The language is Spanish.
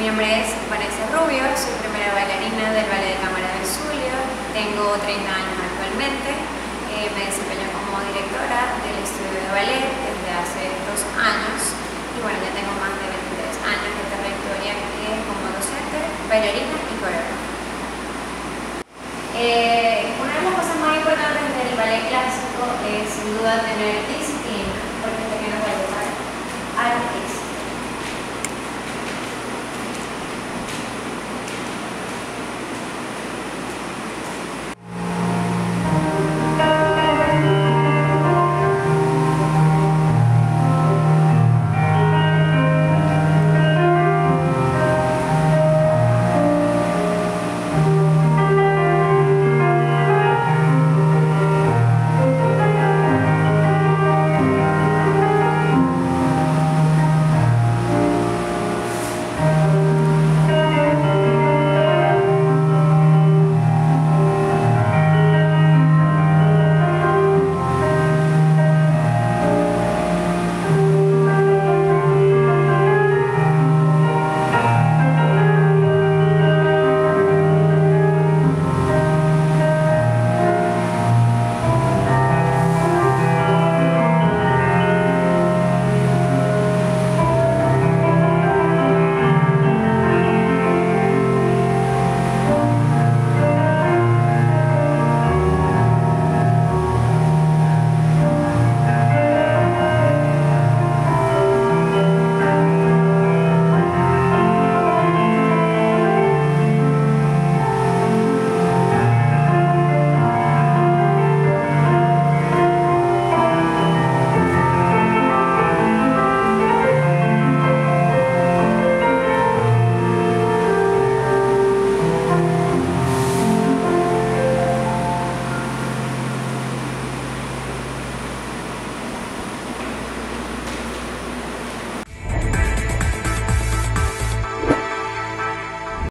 Mi nombre es Vanessa Rubio, soy primera bailarina del Ballet de Cámara del Zulia, tengo 30 años actualmente, eh, me desempeño como directora del estudio de ballet desde hace dos años. Y bueno, ya tengo más de 23 años de trayectoria como docente, bailarina y coreógrafa. Eh, una de las cosas más importantes del ballet clásico es sin duda tener el